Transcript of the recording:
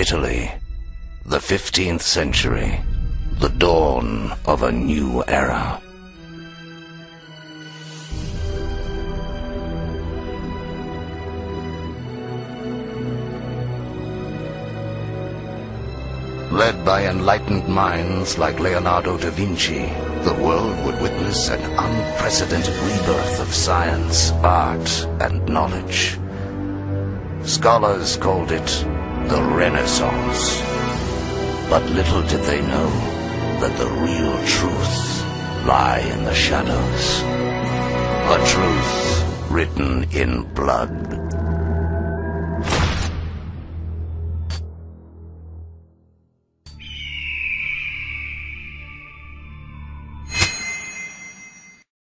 Italy, the 15th century, the dawn of a new era. Led by enlightened minds like Leonardo da Vinci, the world would witness an unprecedented rebirth of science, art, and knowledge. Scholars called it the Renaissance. But little did they know that the real truth lie in the shadows. A truth written in blood.